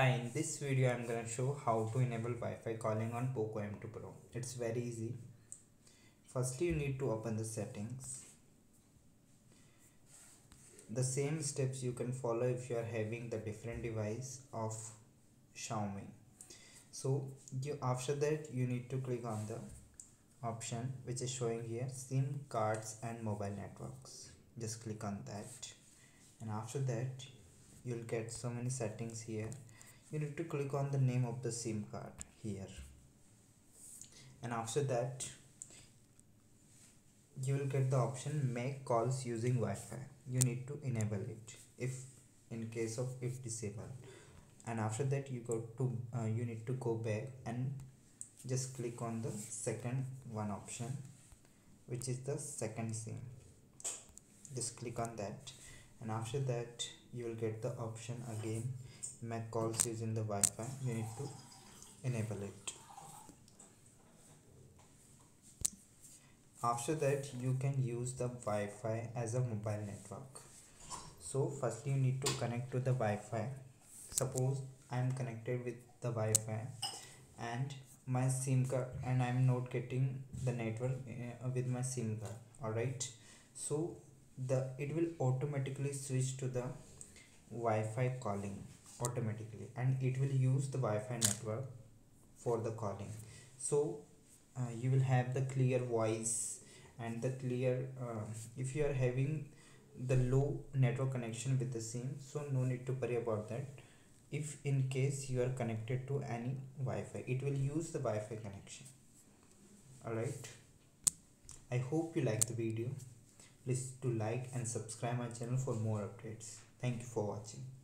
Hi, in this video I'm gonna show how to enable Wi-Fi calling on POCO M2 Pro. It's very easy. Firstly, you need to open the settings. The same steps you can follow if you are having the different device of Xiaomi. So you after that you need to click on the option which is showing here SIM cards and mobile networks. Just click on that and after that you'll get so many settings here you need to click on the name of the sim card here. And after that you will get the option make calls using Wi-Fi. You need to enable it if in case of if disabled. And after that you go to uh, you need to go back and just click on the second one option which is the second sim. Just click on that. And after that you will get the option again make calls using the Wi-Fi. You need to enable it. After that you can use the Wi-Fi as a mobile network. So first you need to connect to the Wi-Fi. Suppose I am connected with the Wi-Fi and my SIM card and I am not getting the network uh, with my SIM card alright? So the it will automatically switch to the Wi-Fi calling automatically and it will use the Wi-Fi network for the calling. So uh, you will have the clear voice and the clear uh, if you are having the low network connection with the sim so no need to worry about that. If in case you are connected to any Wi-Fi it will use the Wi-Fi connection. Alright? I hope you like the video. Please to like and subscribe my channel for more updates. Thank you for watching